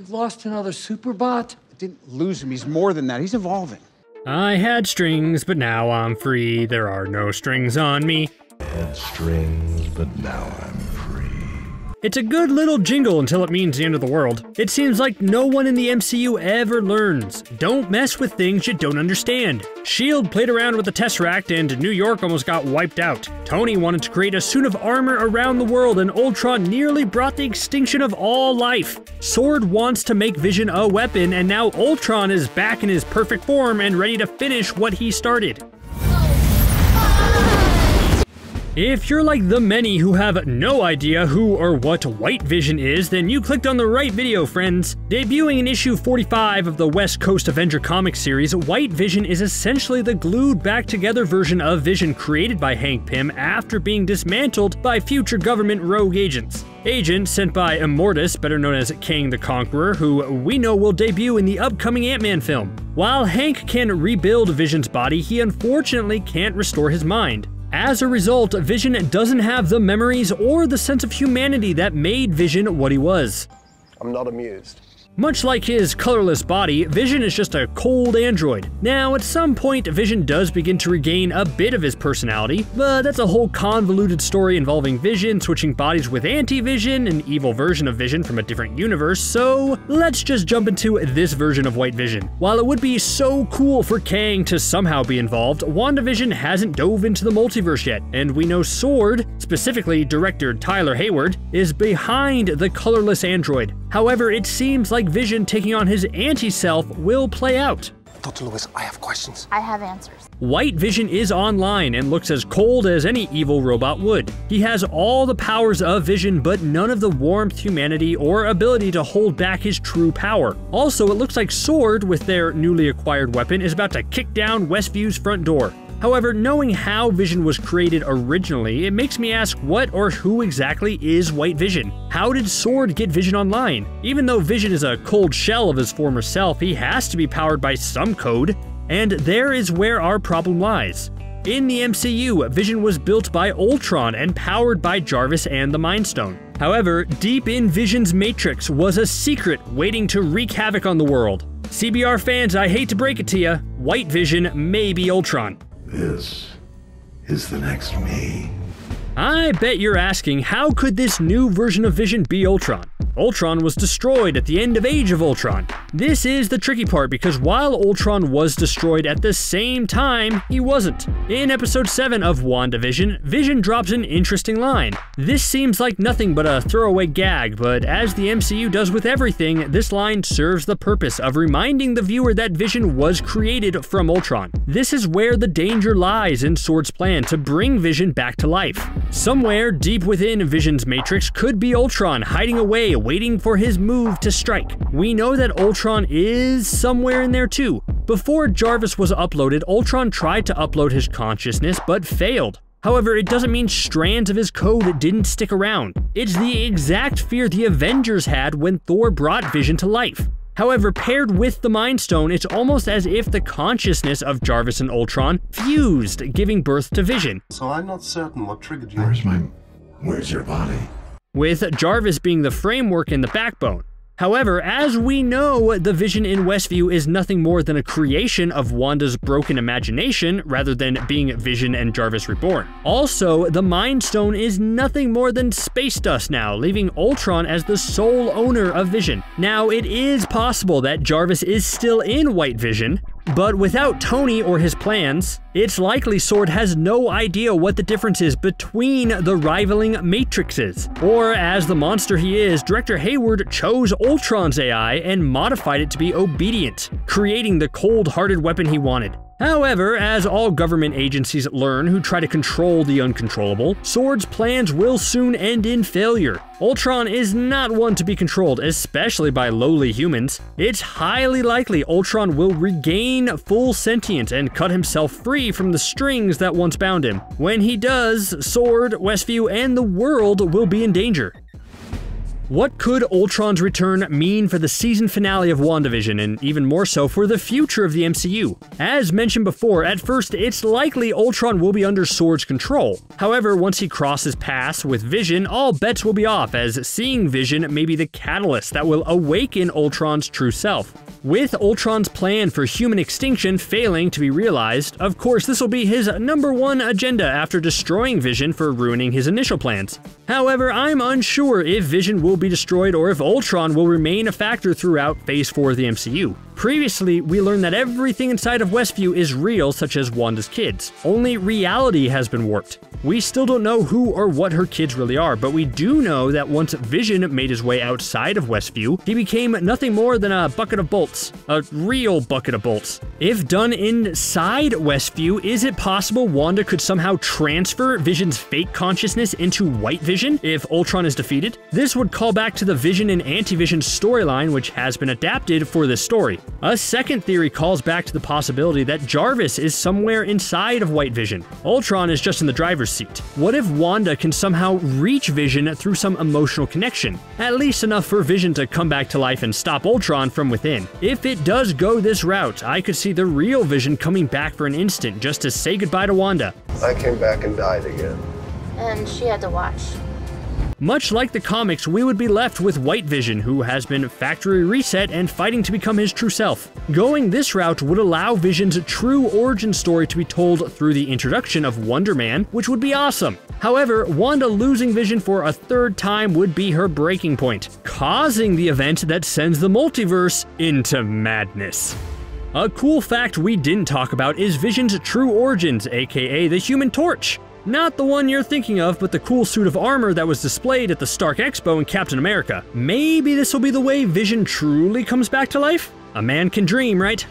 You've lost another Superbot? I didn't lose him. He's more than that. He's evolving. I had strings, but now I'm free. There are no strings on me. Had strings, but now I'm free. It's a good little jingle until it means the end of the world. It seems like no one in the MCU ever learns. Don't mess with things you don't understand. S.H.I.E.L.D. played around with the Tesseract and New York almost got wiped out. Tony wanted to create a suit of armor around the world and Ultron nearly brought the extinction of all life. Sword wants to make Vision a weapon and now Ultron is back in his perfect form and ready to finish what he started. If you're like the many who have no idea who or what White Vision is, then you clicked on the right video, friends. Debuting in issue 45 of the West Coast Avenger comic series, White Vision is essentially the glued back together version of Vision created by Hank Pym after being dismantled by future government rogue agents. Agent sent by Immortus, better known as Kang the Conqueror, who we know will debut in the upcoming Ant-Man film. While Hank can rebuild Vision's body, he unfortunately can't restore his mind. As a result, Vision doesn't have the memories or the sense of humanity that made Vision what he was. I'm not amused. Much like his colorless body, Vision is just a cold android. Now, at some point, Vision does begin to regain a bit of his personality, but that's a whole convoluted story involving Vision switching bodies with Anti-Vision, an evil version of Vision from a different universe, so let's just jump into this version of White Vision. While it would be so cool for Kang to somehow be involved, WandaVision hasn't dove into the multiverse yet, and we know Sword, specifically director Tyler Hayward, is behind the colorless android. However, it seems like Vision taking on his anti-self will play out. Dr. Lewis, I have questions. I have answers. White Vision is online and looks as cold as any evil robot would. He has all the powers of Vision, but none of the warmth, humanity, or ability to hold back his true power. Also, it looks like Sword, with their newly acquired weapon, is about to kick down Westview's front door. However, knowing how Vision was created originally, it makes me ask what or who exactly is White Vision? How did Sword get Vision online? Even though Vision is a cold shell of his former self, he has to be powered by some code, and there is where our problem lies. In the MCU, Vision was built by Ultron and powered by Jarvis and the Mind Stone. However, deep in Vision's matrix was a secret waiting to wreak havoc on the world. CBR fans, I hate to break it to you, White Vision may be Ultron. This is the next me. I bet you're asking, how could this new version of Vision be Ultron? Ultron was destroyed at the end of Age of Ultron. This is the tricky part because while Ultron was destroyed at the same time, he wasn't. In episode 7 of WandaVision, Vision drops an interesting line. This seems like nothing but a throwaway gag, but as the MCU does with everything, this line serves the purpose of reminding the viewer that Vision was created from Ultron. This is where the danger lies in Sword's plan to bring Vision back to life. Somewhere deep within Vision's matrix could be Ultron hiding away, waiting for his move to strike. We know that Ultron is somewhere in there too. Before Jarvis was uploaded, Ultron tried to upload his consciousness but failed. However, it doesn't mean strands of his code didn't stick around. It's the exact fear the Avengers had when Thor brought Vision to life. However, paired with the Mind Stone, it's almost as if the consciousness of Jarvis and Ultron fused, giving birth to Vision. So I'm not certain what triggered you. Where's my. Where's your body? with Jarvis being the framework and the backbone. However, as we know, the Vision in Westview is nothing more than a creation of Wanda's broken imagination rather than being Vision and Jarvis reborn. Also, the Mind Stone is nothing more than space dust now, leaving Ultron as the sole owner of Vision. Now, it is possible that Jarvis is still in White Vision, but without Tony or his plans, it's likely Sword has no idea what the difference is between the rivaling matrices. Or, as the monster he is, Director Hayward chose Ultron's AI and modified it to be obedient, creating the cold-hearted weapon he wanted. However, as all government agencies learn who try to control the uncontrollable, Sword's plans will soon end in failure. Ultron is not one to be controlled, especially by lowly humans. It's highly likely Ultron will regain full sentience and cut himself free from the strings that once bound him. When he does, Sword, Westview, and the world will be in danger. What could Ultron's return mean for the season finale of WandaVision, and even more so for the future of the MCU? As mentioned before, at first it's likely Ultron will be under Sword's control. However, once he crosses paths with Vision, all bets will be off, as seeing Vision may be the catalyst that will awaken Ultron's true self. With Ultron's plan for human extinction failing to be realized, of course, this will be his number one agenda after destroying Vision for ruining his initial plans. However, I'm unsure if Vision will be destroyed or if Ultron will remain a factor throughout Phase 4 of the MCU. Previously, we learned that everything inside of Westview is real, such as Wanda's kids. Only reality has been warped. We still don't know who or what her kids really are, but we do know that once Vision made his way outside of Westview, he became nothing more than a bucket of bolts. A real bucket of bolts. If done inside Westview, is it possible Wanda could somehow transfer Vision's fake consciousness into White Vision if Ultron is defeated? This would call back to the Vision and Anti-Vision storyline, which has been adapted for this story. A second theory calls back to the possibility that Jarvis is somewhere inside of White Vision. Ultron is just in the driver's seat. What if Wanda can somehow reach Vision through some emotional connection? At least enough for Vision to come back to life and stop Ultron from within. If it does go this route, I could see the real Vision coming back for an instant just to say goodbye to Wanda. I came back and died again. And she had to watch. Much like the comics, we would be left with White Vision, who has been factory reset and fighting to become his true self. Going this route would allow Vision's true origin story to be told through the introduction of Wonder Man, which would be awesome. However, Wanda losing Vision for a third time would be her breaking point, causing the event that sends the multiverse into madness. A cool fact we didn't talk about is Vision's true origins, aka the Human Torch. Not the one you're thinking of, but the cool suit of armor that was displayed at the Stark Expo in Captain America. Maybe this will be the way Vision truly comes back to life? A man can dream, right?